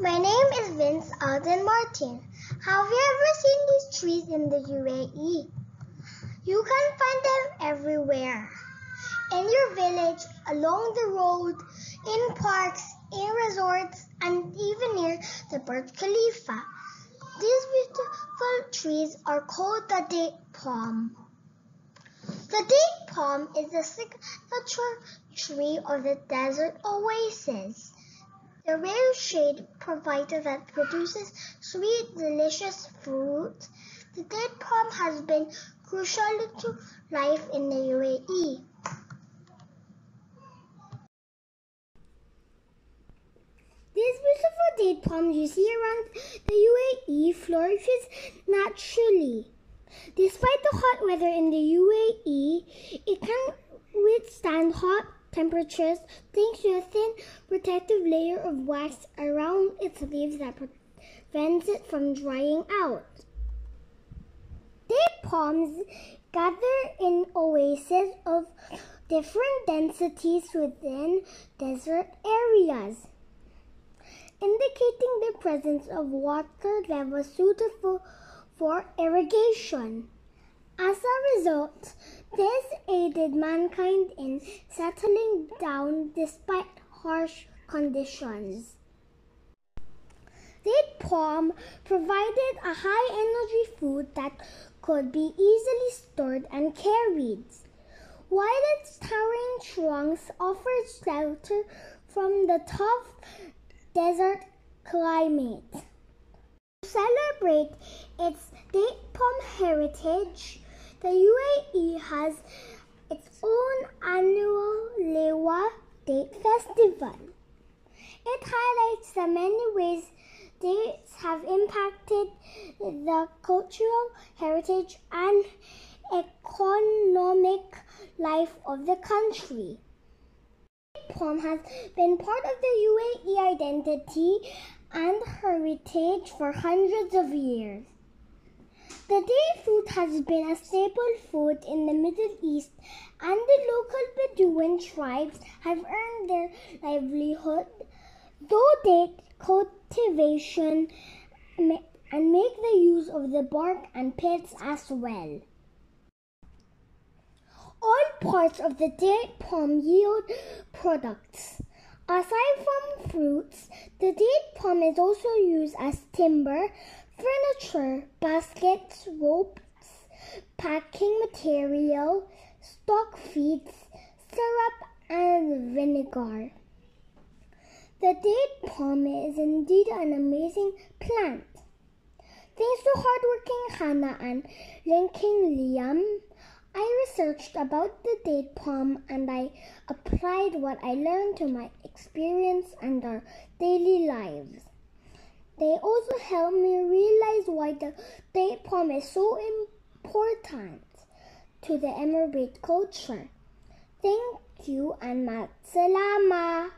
My name is Vince Alden Martin. Have you ever seen these trees in the UAE? You can find them everywhere. In your village, along the road, in parks, in resorts, and even near the Burj Khalifa. These beautiful trees are called the date palm. The date palm is the signature tree of the desert oasis. The rare shade provider that produces sweet, delicious fruit. The date palm has been crucial to life in the UAE. These beautiful date palms you see around the UAE flourishes naturally. Despite the hot weather in the UAE, it can withstand hot temperatures thanks to a thin protective layer of wax around its leaves that prevents it from drying out. Date palms gather in oases of different densities within desert areas, indicating the presence of water levels suitable for irrigation. As a result, this aided mankind in settling down despite harsh conditions. Date palm provided a high energy food that could be easily stored and carried, while its towering trunks offered shelter from the tough desert climate. To celebrate its date palm heritage, the UAE has its own annual Liwa Date Festival. It highlights the many ways dates have impacted the cultural heritage and economic life of the country. Palm has been part of the UAE identity and heritage for hundreds of years. The fruit has been a staple food in the Middle East, and the local Bedouin tribes have earned their livelihood through date cultivation and make the use of the bark and pits as well. All parts of the date palm yield products. Aside from fruits, the date palm is also used as timber furniture, baskets, ropes, packing material, stock feeds, syrup, and vinegar. The date palm is indeed an amazing plant. Thanks to hardworking Hannah and linking Liam, I researched about the date palm and I applied what I learned to my experience and our daily lives. They also helped me realize why the date palm is so important to the Emirate culture. Thank you and Matsalama.